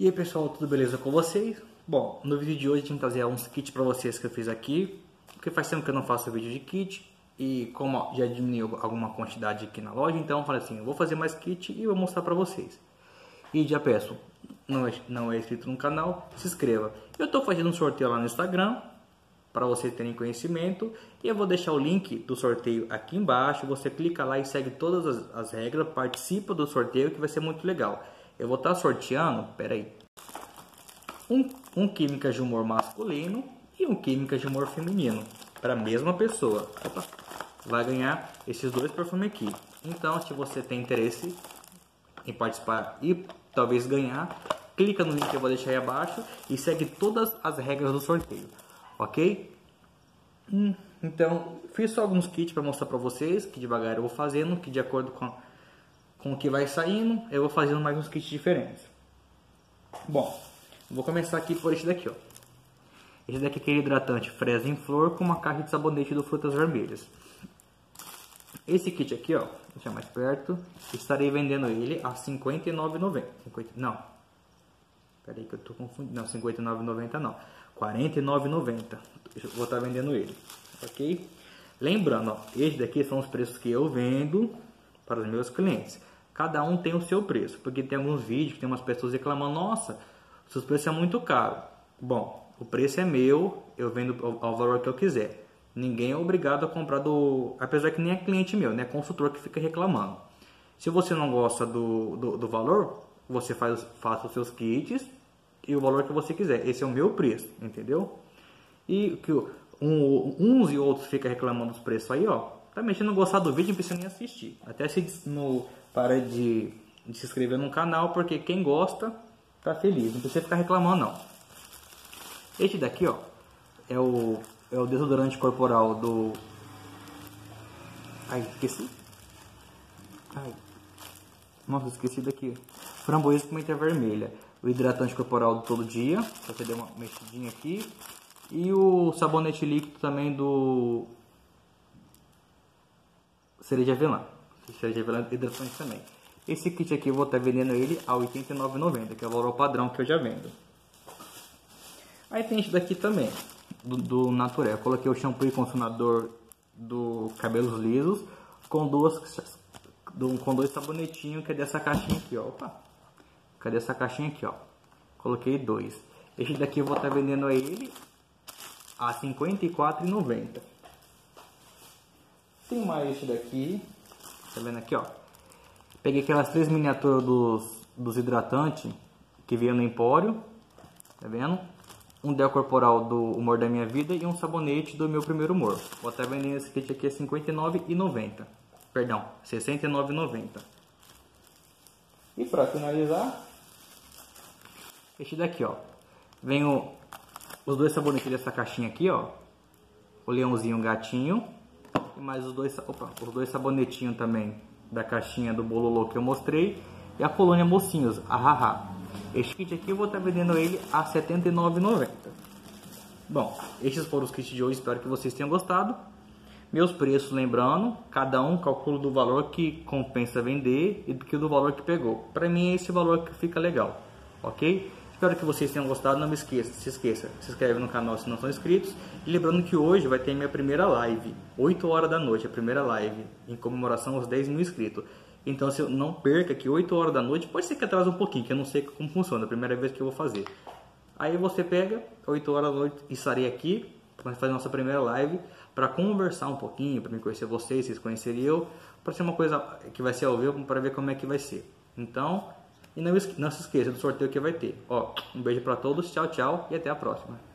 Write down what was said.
E aí pessoal, tudo beleza com vocês? Bom, no vídeo de hoje eu vim trazer uns kits para vocês que eu fiz aqui, porque faz tempo que eu não faço vídeo de kit e como já diminuiu alguma quantidade aqui na loja, então eu falei assim, eu vou fazer mais kit e vou mostrar para vocês. E já peço, não é, não é inscrito no canal, se inscreva. Eu estou fazendo um sorteio lá no Instagram, para vocês terem conhecimento, e eu vou deixar o link do sorteio aqui embaixo, você clica lá e segue todas as, as regras, participa do sorteio que vai ser muito legal. Eu vou estar tá sorteando, peraí, um, um Química de Humor masculino e um Química de Humor feminino, para a mesma pessoa. Opa, vai ganhar esses dois perfumes aqui. Então, se você tem interesse em participar e talvez ganhar, clica no link que eu vou deixar aí abaixo e segue todas as regras do sorteio, ok? Hum, então, fiz só alguns kits para mostrar para vocês, que devagar eu vou fazendo, que de acordo com com o que vai saindo, eu vou fazendo mais uns kits diferentes. Bom, vou começar aqui por esse daqui, ó. Esse daqui é aquele hidratante fresa em flor com uma caixa de sabonete do Frutas Vermelhas. Esse kit aqui, ó, deixa mais perto, estarei vendendo ele a R$ 59,90. 50, não, peraí que eu tô confundindo, não, R$ 59,90 não, R$ 49,90. Vou estar vendendo ele, ok? Lembrando, ó, esse daqui são os preços que eu vendo para os meus clientes. Cada um tem o seu preço, porque tem alguns vídeos que tem umas pessoas reclamando, nossa, seus preços é muito caro. Bom, o preço é meu, eu vendo ao valor que eu quiser. Ninguém é obrigado a comprar do. Apesar que nem é cliente meu, né? É consultor que fica reclamando. Se você não gosta do, do, do valor, você faz, faça os seus kits e o valor que você quiser. Esse é o meu preço, entendeu? E que um, uns e outros ficam reclamando dos preços aí, ó. Também se não gostar do vídeo, não precisa nem assistir. Até se no, para de, de se inscrever no canal, porque quem gosta tá feliz. Não precisa ficar reclamando não. Este daqui, ó, é o, é o desodorante corporal do... Ai, esqueci. Ai. Nossa, esqueci daqui. Framboesa com pimenta vermelha. O hidratante corporal do todo dia. Só você deu uma mexidinha aqui. E o sabonete líquido também do cereja avelã. Cereja avelã hidratante também. Esse kit aqui eu vou estar vendendo ele a R$ 89,90, que é o valor padrão que eu já vendo. Aí tem esse daqui também, do, do Naturel. Eu coloquei o shampoo e condicionador do cabelos lisos com duas com dois sabonetinhos que é dessa caixinha aqui, ó. Opa. Cadê essa caixinha aqui, ó? Coloquei dois. Esse daqui eu vou estar vendendo ele a R$ 54,90. Tem mais este daqui. Tá vendo aqui, ó? Peguei aquelas três miniaturas dos, dos hidratantes que veio no Empório. Tá vendo? Um del corporal do Humor da Minha Vida e um sabonete do meu primeiro humor. Vou estar vendendo esse kit aqui a R$ 59,90. Perdão, R$ 69,90. E para finalizar, este daqui, ó. Vem o, os dois sabonetes dessa caixinha aqui, ó. O leãozinho gatinho e mais os dois, opa, os dois sabonetinhos também da caixinha do Bololô que eu mostrei. E a colônia Mocinhos, a Haha. Este kit aqui eu vou estar vendendo ele a R$ 79,90. Bom, esses foram os kits de hoje, espero que vocês tenham gostado. Meus preços, lembrando, cada um calcula do valor que compensa vender e do que do valor que pegou. Para mim, é esse valor que fica legal, ok? Espero que vocês tenham gostado. Não me esqueça, se esqueça, se inscreve no canal se não são inscritos. E lembrando que hoje vai ter minha primeira live, 8 horas da noite, a primeira live, em comemoração aos 10 mil inscritos. Então, se não perca que 8 horas da noite, pode ser que atrase um pouquinho, que eu não sei como funciona, é a primeira vez que eu vou fazer. Aí você pega, 8 horas da noite, estarei aqui, para fazer nossa primeira live, para conversar um pouquinho, para me conhecer vocês, vocês conhecerem eu, para ser uma coisa que vai ser ao vivo, para ver como é que vai ser. Então, e não, não se esqueça do sorteio que vai ter. Ó, um beijo para todos, tchau, tchau e até a próxima.